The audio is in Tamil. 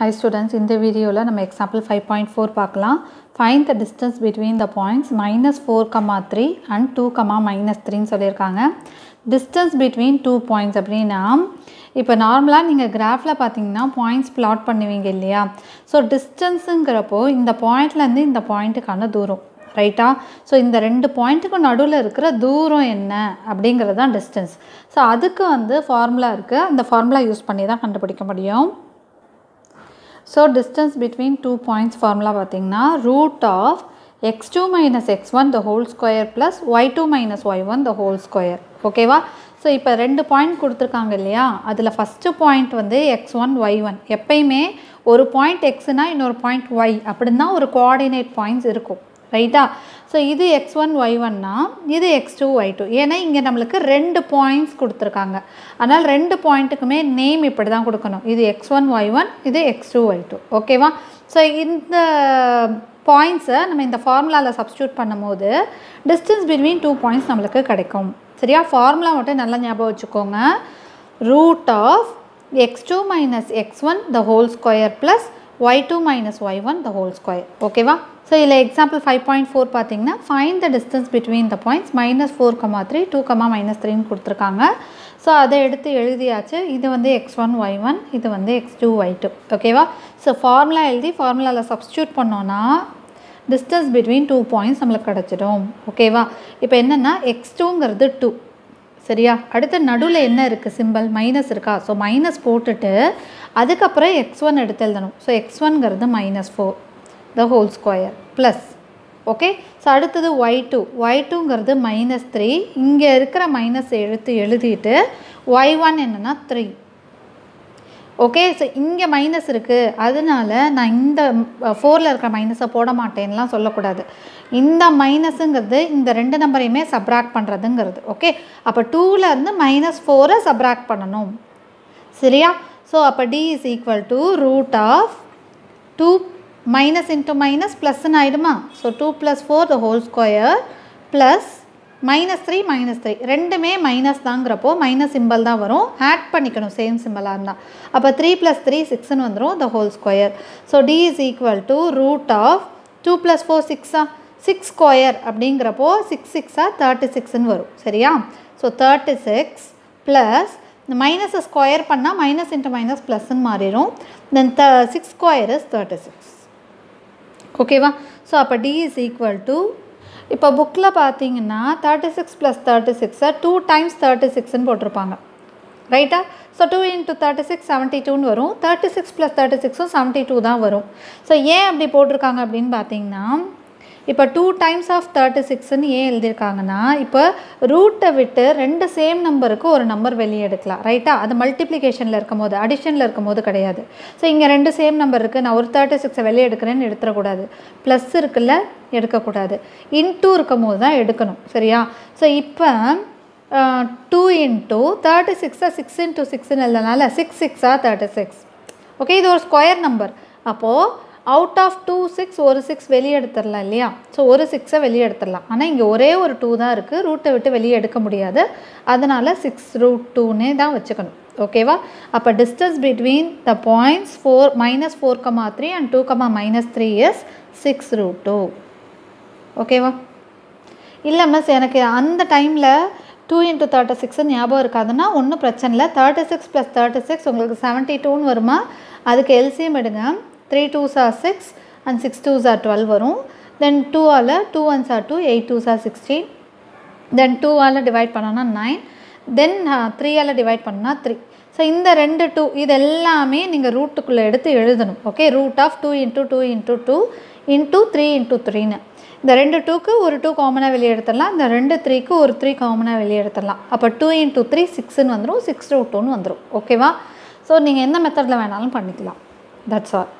ஹை ஸ்டூடெண்ட்ஸ் இந்த வீடியோவில் நம்ம எக்ஸாம்பிள் ஃபைவ் பாயிண்ட் ஃபோர் பார்க்கலாம். Find the distance between the points minus four comma three and two comma minus த்ரீன்னு சொல்லியிருக்காங்க. டிஸ்டன்ஸ் பிட்வீன் டூ பாயிண்ட்ஸ் அப்படின்னா இப்போ நார்மலாக நீங்கள் கிராஃபில் பார்த்தீங்கன்னா பாயிண்ட்ஸ் பிளாட் பண்ணுவீங்க இல்லையா? ஸோ டிஸ்டன்ஸுங்கிறப்போ இந்த பாயிண்ட்லேருந்து இந்த பாயிண்ட்டுக்கான தூரம் ரைட்டா ஸோ இந்த ரெண்டு பாயிண்ட்டுக்கும் நடுவில் இருக்கிற தூரம் என்ன அப்படிங்கிறது தான் டிஸ்டன்ஸ் ஸோ அதுக்கு வந்து ஃபார்முலா இருக்குது அந்த ஃபார்முலா யூஸ் பண்ணி தான் கண்டுபிடிக்க முடியும். So distance between two points formula பார்த்தீங்கன்னா root of x two minus x one the whole square plus y two minus y one the whole square ஓகேவா ஸோ இப்போ ரெண்டு பாயிண்ட் கொடுத்துருக்காங்க இல்லையா? அதில் ஃபஸ்ட்டு பாயிண்ட் வந்து எக்ஸ் ஒன் ஒய் ஒன் எப்பயுமே ஒரு பாயிண்ட் எக்ஸ்னா இன்னொரு பாயிண்ட் ஒய் அப்படின்னு தான் ஒரு கோஆர்டினேட் பாயிண்ட்ஸ் இருக்கும். ரைட்டா ஸோ இது எக்ஸ் ஒன் ஒய் ஒன்னா இது எக்ஸ் டூ ஒய் டூ ஏன்னா இங்கே நம்மளுக்கு ரெண்டு பாயிண்ட்ஸ் கொடுத்துருக்காங்க. அதனால் ரெண்டு பாயிண்ட்டுக்குமே நேம் இப்படி தான் கொடுக்கணும். இது எக்ஸ் ஒன் ஒய் ஒன் இது எக்ஸ் டூ ஒய் டூ ஓகேவா ஸோ இந்த பாயிண்ட்ஸை நம்ம இந்த ஃபார்முலாவில் சப்ஸ்டியூட் பண்ணும்போது டிஸ்டன்ஸ் பிட்வீன் டூ பாயிண்ட்ஸ் நம்மளுக்கு கிடைக்கும். சரியா? ஃபார்முலா மட்டும் நல்லா ஞாபகம் வச்சுக்கோங்க. Root of x two minus x one the whole square plus y two minus y one the whole square ஓகேவா ஸோ இதில் எக்ஸாம்பிள் ஃபைவ் பாயிண்ட் ஃபோர் பார்த்தீங்கன்னா find the distance between the points minus four comma three two comma minus த்ரீன்னு கொடுத்துருக்காங்க. ஸோ அதை எடுத்து எழுதியாச்சு. இது வந்து எக்ஸ் ஒன் ஒய் ஒன் இது வந்து எக்ஸ் டூ ஒய் டூ ஓகேவா ஸோ ஃபார்முலா எழுதி ஃபார்முலாவில் சப்ஸ்டியூட் பண்ணோன்னா டிஸ்டன்ஸ் பிட்வீன் டூ பாயிண்ட்ஸ் நம்மளுக்கு கிடச்சிடும். ஓகேவா இப்போ என்னென்னா எக்ஸ் டூங்கிறது டூ சரியா? அடுத்து நடுவில் என்ன இருக்குது சிம்பிள் மைனஸ் இருக்கா? ஸோ மைனஸ் போட்டுட்டு அதுக்கப்புறம் எக்ஸ் ஒன் எடுத்து எழுதணும். So X ஒன்ங்கிறது minus four the whole square plus okay so அடுத்தது ஒய் டூ ஒய் டூங்கிறது மைனஸ் த்ரீ இங்கே இருக்கிற மைனஸ் எழுத்து எழுதிட்டு ஒய் ஒன் என்னென்னா த்ரீ ஓகே ஸோ இங்கே மைனஸ் இருக்குது அதனால நான் இந்த ஃபோரில் இருக்கிற மைனஸை போட மாட்டேன்லாம் சொல்லக்கூடாது. இந்த மைனஸுங்கிறது இந்த ரெண்டு நம்பரையுமே சப்ராக்ட் பண்ணுறதுங்கிறது ஓகே அப்போ டூலேருந்து மைனஸ் ஃபோரை சப்ராக்ட் பண்ணணும். சரியா? ஸோ அப்போ D is equal to root of two minus into minus ப்ளஸ்ன்னு ஆகிடுமா so two plus four the whole square plus minus three minus three ரெண்டுமே மைனஸ் தாங்கிறப்போ மைனஸ் சிம்பிள் தான் வரும். ஆட் பண்ணிக்கணும் சேம் சிம்பிளாக இருந்தால் அப்போ த்ரீ ப்ளஸ் த்ரீ சிக்ஸ்னு வந்துடும் the whole square so D is equal to root of two plus four சிக்ஸா சிக்ஸ் ஸ்கொயர் அப்படிங்கிறப்போ சிக்ஸ் சிக்ஸாக தேர்ட்டி சிக்ஸ்னு வரும். சரியா? ஸோ தேர்ட்டி சிக்ஸ் ப்ளஸ் இந்த மைனஸை ஸ்கொயர் பண்ணால் மைனஸ் இன்ட்டு மைனஸ் ப்ளஸ்ன்னு மாறிடும். Then the six square is thirty six ஓகேவா? ஸோ அப்போ டி இஸ் ஈக்குவல் டு இப்போ புக்கில் பார்த்தீங்கன்னா தேர்ட்டி சிக்ஸ் ப்ளஸ் தேர்ட்டி சிக்ஸை டூ டைம்ஸ் தேர்ட்டி சிக்ஸ்ன்னு போட்டிருப்பாங்க. ரைட்டா so two into thirty six seventy டூன்னு வரும். தேர்ட்டி சிக்ஸ் ப்ளஸ் தேர்ட்டி சிக்ஸும் செவன்ட்டி டூ தான் வரும். ஸோ ஏன் அப்படி போட்டிருக்காங்க அப்படின்னு பார்த்தீங்கன்னா இப்போ டூ டைம்ஸ் ஆஃப் தேர்ட்டி சிக்ஸ்ன்னு ஏன் எழுதியிருக்காங்கன்னா இப்போ ரூட்டை விட்டு ரெண்டு சேம் நம்பருக்கு ஒரு நம்பர் வெளியே எடுக்கலாம் ரைட்டா அது மல்டிப்ளிகேஷனில் இருக்கும் போது அடிஷனில் இருக்கும் போது கிடையாது. ஸோ இங்கே ரெண்டு சேம் நம்பர் இருக்குது நான் ஒரு தேர்ட்டி சிக்ஸை வெளியே எடுக்கிறேன்னு எடுத்துடக்கூடாது. ப்ளஸ் இருக்குல்ல எடுக்கக்கூடாது. இன்டூ இருக்கும் போது தான் எடுக்கணும் சரியா? ஸோ இப்போ டூ இன்ட்டு தேர்ட்டி சிக்ஸாக சிக்ஸ் இன்ட்டு சிக்ஸ்ன்னு எழுதனால சிக்ஸ் சிக்ஸாக தேர்ட்டி சிக்ஸ் ஓகே இது ஒரு ஸ்கொயர் நம்பர் அப்போது அவுட் ஆஃப் டூ சிக்ஸ் ஒரு சிக்ஸ் வெளியே எடுத்துடலாம் இல்லையா? ஸோ ஒரு சிக்ஸை வெளியே எடுத்துடலாம் ஆனால் இங்கே ஒரே ஒரு டூ தான் இருக்குது ரூட்டை விட்டு வெளியே எடுக்க முடியாது. அதனால் சிக்ஸ் ரூட் டூனே தான் வச்சுக்கணும். ஓகேவா அப்போ distance between the points four minus four comma three and two comma minus three is six root two ஓகேவா இல்லை மிஸ் எனக்கு அந்த டைமில் டூ இன்ட்டு தேர்ட்டி சிக்ஸ் ஞாபகம் இருக்காதுன்னா ஒன்றும் பிரச்சனை இல்லை. Thirty six plus thirty six உங்களுக்கு செவன்ட்டி டூன்னு வருமா? அதுக்கு எல்சியம் எடுங்க. Three twos are six and six twos are twelve வரும் then two all two ones are two eight twos are sixteen then டூவால் டிவைட் பண்ணோன்னா nine then three all divide பண்ணால் த்ரீ ஸோ இந்த ரெண்டு டூ இது எல்லாமே நீங்கள் ரூட்டுக்குள்ளே எடுத்து எழுதணும். Okay root of two into two into two into three into த்ரீன்னு இந்த ரெண்டு டூக்கு ஒரு டூ காமனாக வெளியே எடுத்துடலாம். இந்த ரெண்டு த்ரீக்கு ஒரு த்ரீ காமனாக வெளியே எடுத்துடலாம். அப்போ டூ இன்ட்டு த்ரீ சிக்ஸ்ன்னு வந்துடும் சிக்ஸ் ரூட் டூன்னு வந்துடும் ஓகேவா ஸோ நீங்கள் எந்த மெத்தடில் வேணாலும் பண்ணிக்கலாம். That's all